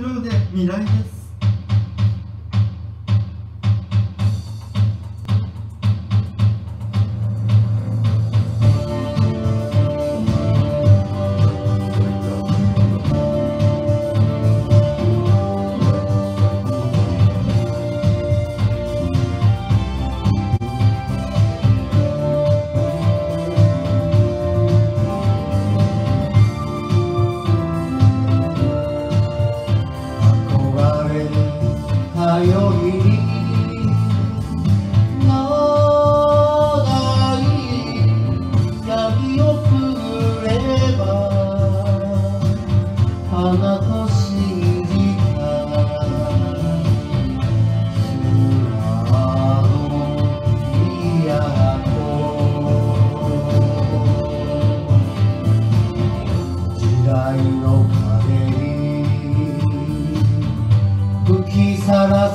るので未来です。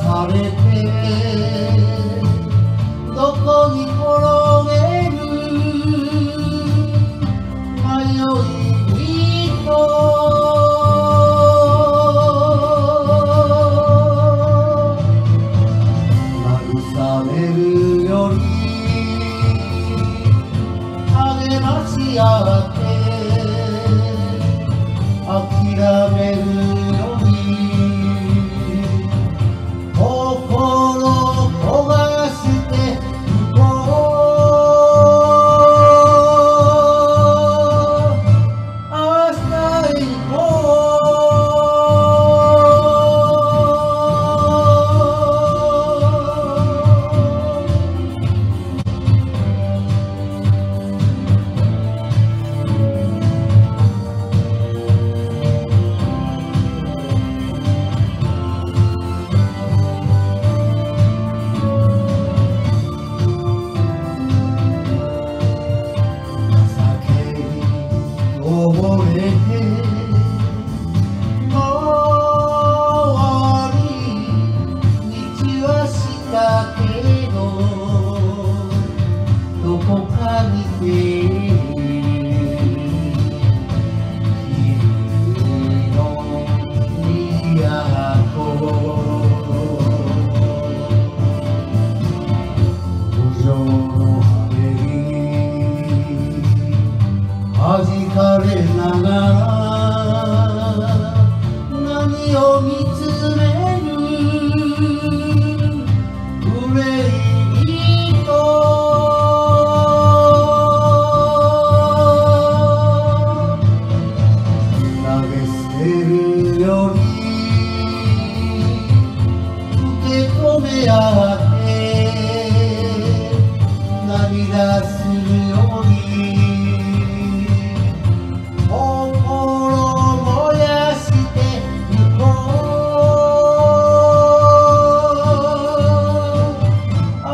されてどこに転げる迷い人慰めるより励まし合ってこかにて君の都無情の羽に弾かれながらけ止め合って涙するより心燃やして行こう明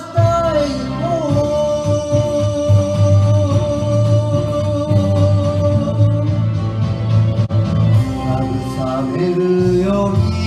日へ行こう慰めるより励